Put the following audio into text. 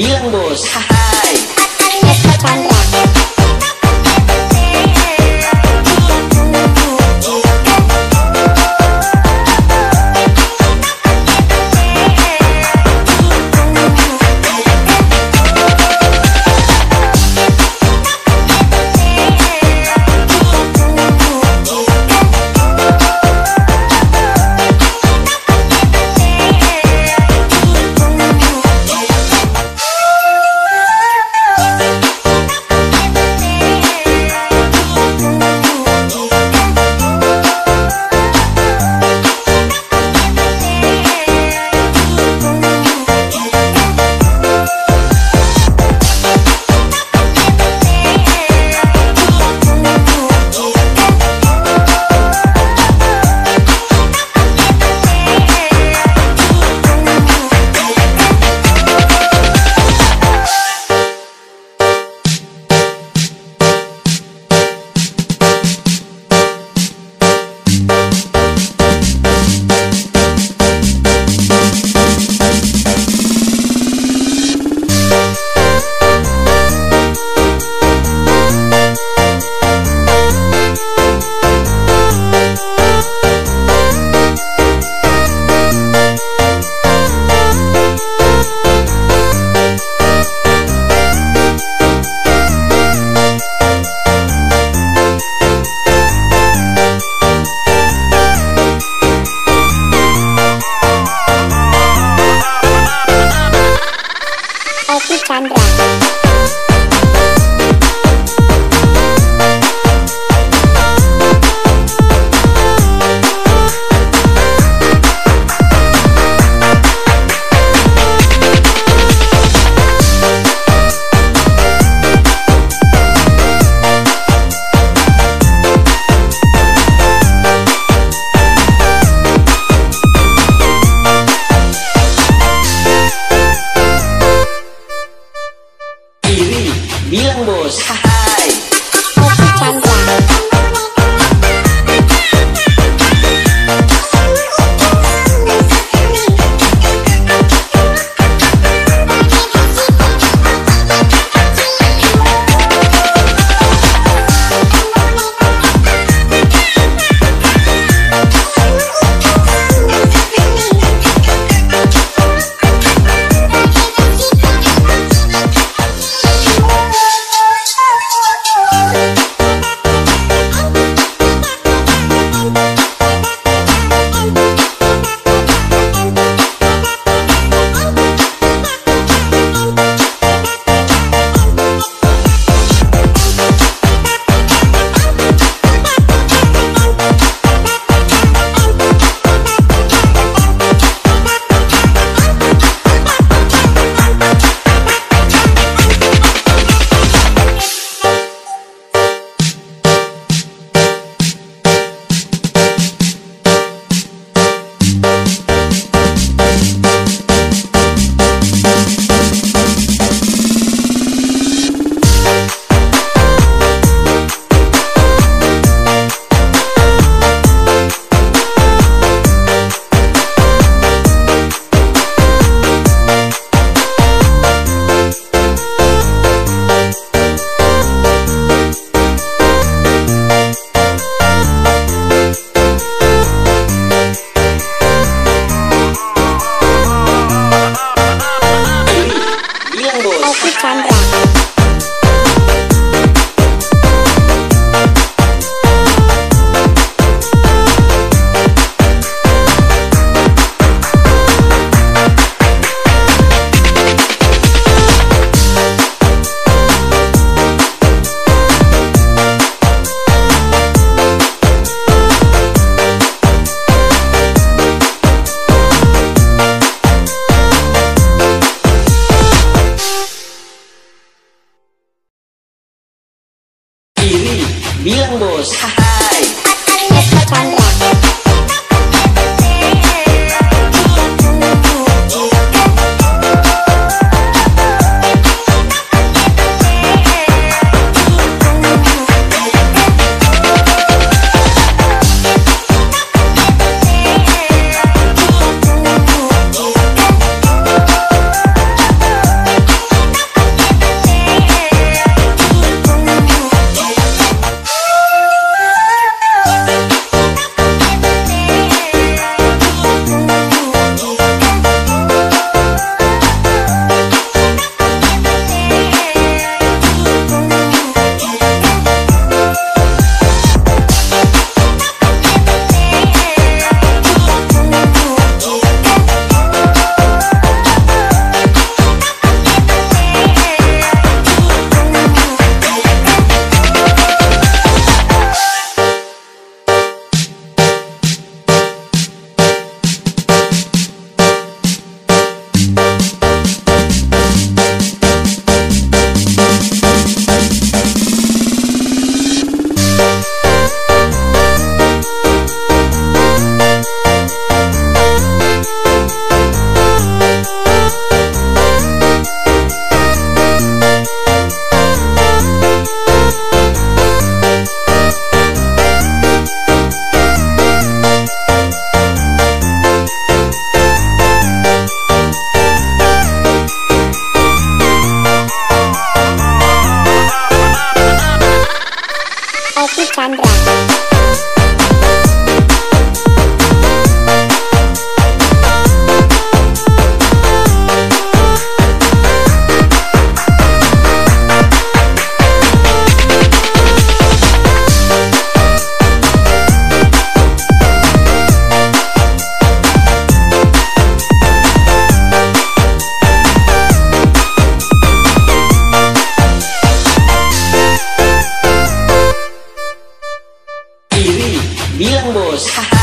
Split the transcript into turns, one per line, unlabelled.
bilang bos. Ambos. bilang bos. Hai. Alexis Sandra. Hi.